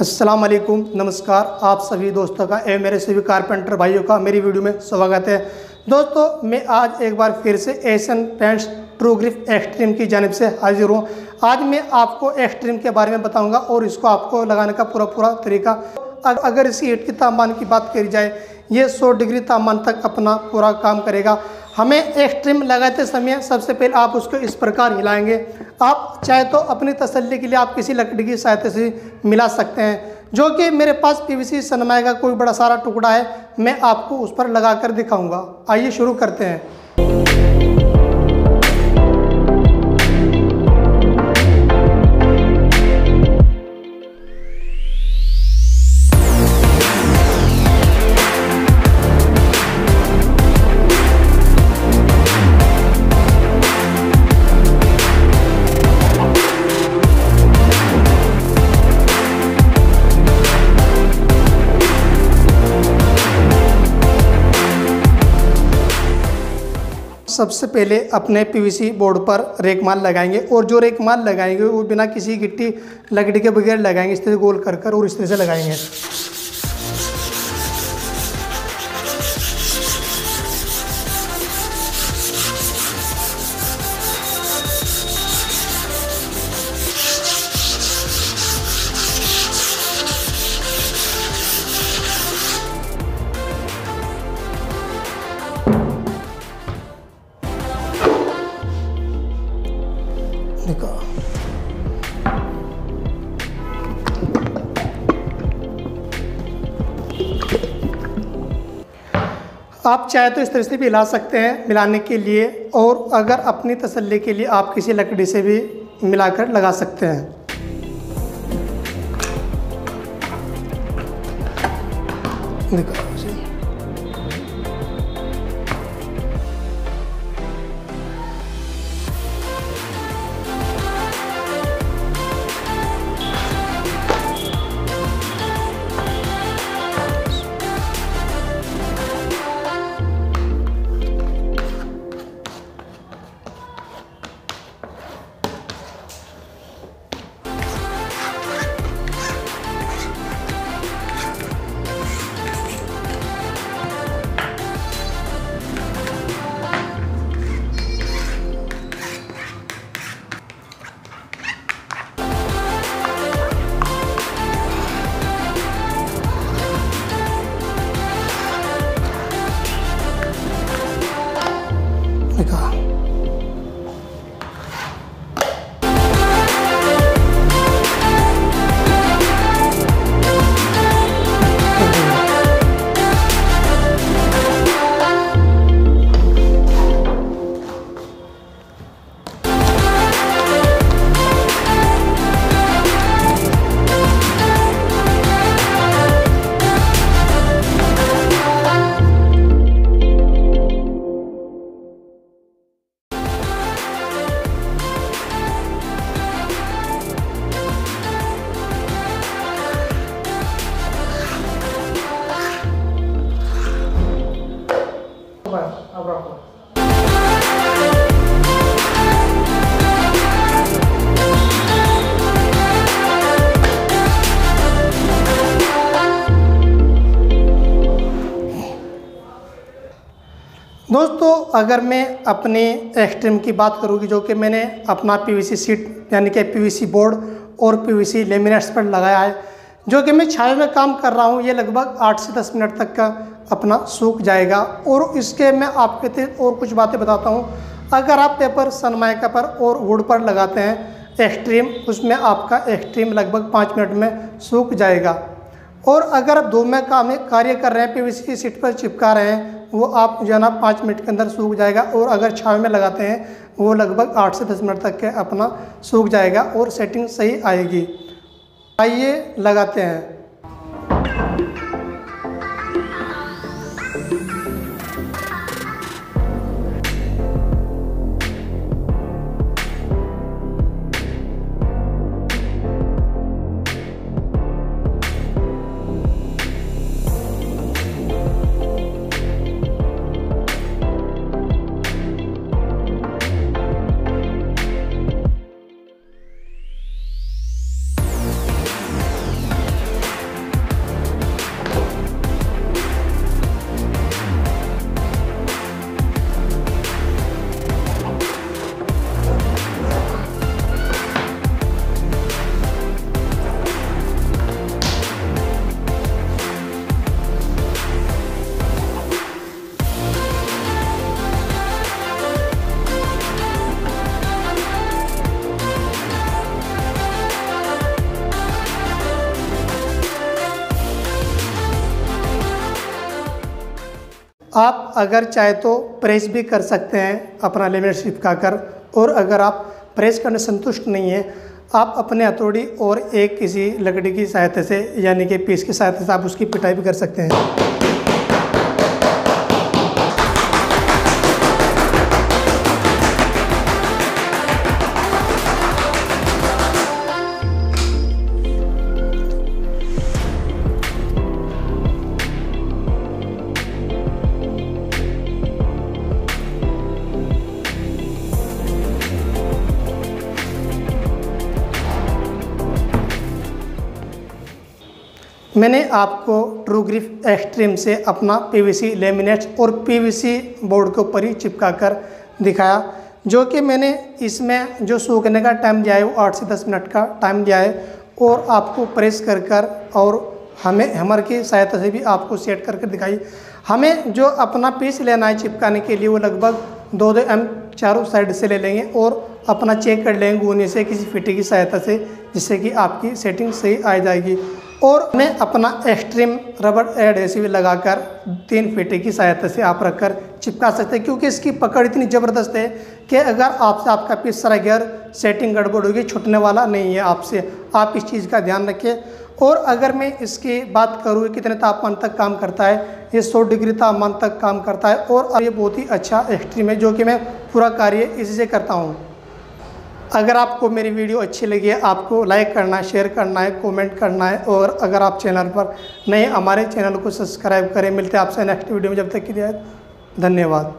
अस्सलाम वालेकुम, नमस्कार। आप सभी दोस्तों का एवं मेरे सभी कारपेंटर भाइयों का मेरी वीडियो में स्वागत है। दोस्तों, मैं आज एक बार फिर से Asian Paints True Grip Extreme की जानब से हाजिर हूँ। आज मैं आपको एक्सट्रीम के बारे में बताऊँगा और इसको आपको लगाने का पूरा पूरा तरीका अगर इसकी हीट की तापमान की बात करी जाए, ये 100 डिग्री तापमान तक अपना पूरा काम करेगा। हमें एक्सट्रीम लगाते समय सबसे पहले आप उसको इस प्रकार हिलाएँगे। आप चाहे तो अपनी तसल्ली के लिए आप किसी लकड़ी की सहायता से मिला सकते हैं। जो कि मेरे पास पीवीसी सनमाई का कोई बड़ा सारा टुकड़ा है, मैं आपको उस पर लगा कर दिखाऊँगा। आइए शुरू करते हैं। सबसे पहले अपने पीवीसी बोर्ड पर रेकमाल लगाएँगे और जो रेकमाल लगाएँगे वो बिना किसी गिट्टी, लकड़ी के बगैर लगाएँगे, इस तरह गोल कर कर और इस तरह से लगाएँगे। आप चाहे तो इस तरह से भी हिला सकते हैं मिलाने के लिए और अगर अपनी तसल्ली के लिए आप किसी लकड़ी से भी मिलाकर लगा सकते हैं। देखो दोस्तों, अगर मैं अपने एक्सट्रीम की बात करूँगी, जो कि मैंने अपना पीवीसी सीट यानी कि पीवीसी बोर्ड और पीवीसी लेमिनेट्स पर लगाया है, जो कि मैं छाया में काम कर रहा हूँ, ये लगभग आठ से दस मिनट तक का अपना सूख जाएगा। और इसके मैं आपके थे और कुछ बातें बताता हूँ। अगर आप पेपर सनमाइका पर और वुड पर लगाते हैं एक्सट्रीम उसमें आपका एक्सट्रीम लगभग पाँच मिनट में सूख जाएगा। और अगर आप दो में काम कार्य कर रहे हैं पीवीसी सीट पर चिपका रहे हैं, वो आप जो है ना, पाँच मिनट के अंदर सूख जाएगा और अगर छाव में लगाते हैं, वो लगभग आठ से दस मिनट तक के अपना सूख जाएगा और सेटिंग सही आएगी। आइए, लगाते हैं। आप अगर चाहे तो प्रेस भी कर सकते हैं अपना लेमिनेट चिपका कर, और अगर आप प्रेस करने संतुष्ट नहीं हैं, आप अपने हथौड़ी और एक किसी लकड़ी की सहायता से, यानी कि पीस की सहायता से आप उसकी पिटाई भी कर सकते हैं। मैंने आपको ट्रू ग्रिफ एक्सट्रीम से अपना पीवीसी लेमिनेट्स और पीवीसी बोर्ड के ऊपर ही चिपका कर दिखाया, जो कि मैंने इसमें जो सूखने का टाइम दिया है, वो आठ से दस मिनट का टाइम दिया है, और आपको प्रेस कर कर और हमें, हमर की सहायता से भी आपको सेट करके दिखाई। हमें जो अपना पीस लेना है चिपकाने के लिए, वो लगभग दो दो एम चारों साइड से ले लेंगे और अपना चेक कर लेंगे ऊनी से, किसी फिटी की सहायता से, जिससे कि आपकी सेटिंग सही आ जाएगी। और मैं अपना एक्सट्रीम रबर एडहेसिव लगाकर तीन फीटे की सहायता से आप रखकर चिपका सकते हैं, क्योंकि इसकी पकड़ इतनी ज़बरदस्त है कि अगर आपसे आपका पीस सारा गियर सेटिंग गड़बड़ होगी, छुटने वाला नहीं है आपसे। आप इस चीज़ का ध्यान रखें। और अगर मैं इसकी बात करूँ कितने तापमान तक काम करता है? ये 100 डिग्री तापमान तक काम करता है। और ये बहुत ही अच्छा एक्सट्रीम है, जो कि मैं पूरा कार्य इसी से करता हूँ। अगर आपको मेरी वीडियो अच्छी लगी है, आपको लाइक करना है शेयर करना है कमेंट करना है, और अगर आप चैनल पर नए हमारे चैनल को सब्सक्राइब करें। मिलते हैं आपसे नेक्स्ट वीडियो में। जब तक के लिए धन्यवाद।